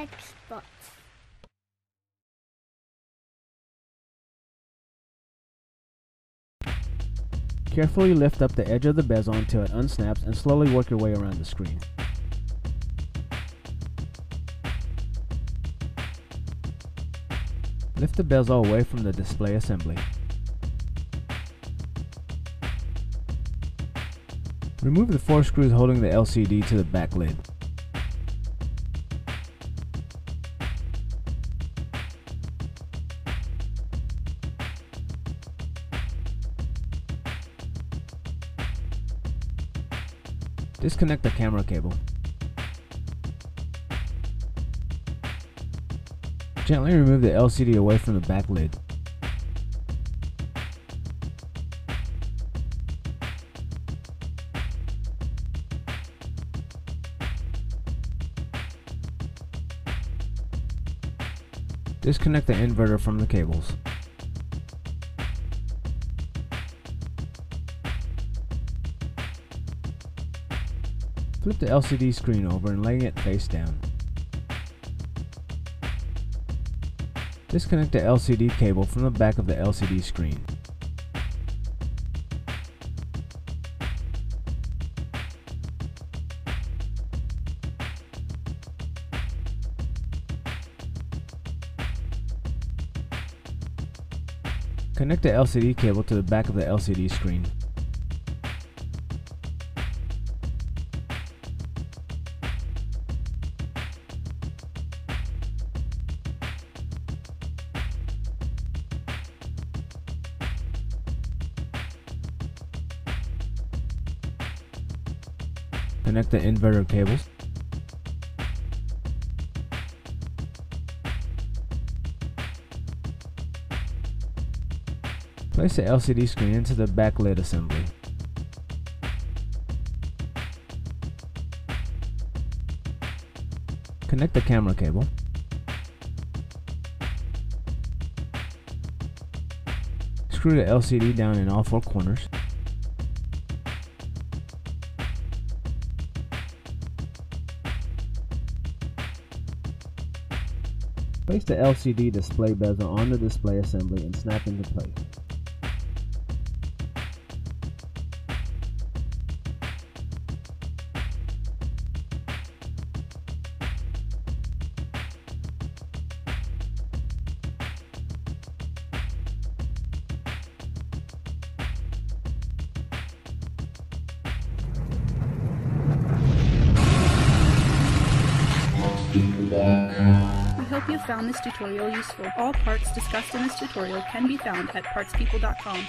Xbox. Carefully lift up the edge of the bezel until it unsnaps and slowly work your way around the screen. Lift the bezel away from the display assembly. Remove the four screws holding the LCD to the back lid. Disconnect the camera cable. Gently remove the LCD away from the back lid. Disconnect the inverter from the cables. Flip the LCD screen over and lay it face down. Disconnect the LCD cable from the back of the LCD screen. Connect the LCD cable to the back of the LCD screen. Connect the inverter cables. Place the LCD screen into the back lid assembly. Connect the camera cable. Screw the LCD down in all four corners. Place the LCD display bezel on the display assembly and snap into place. Hope you found this tutorial useful. All parts discussed in this tutorial can be found at partspeople.com.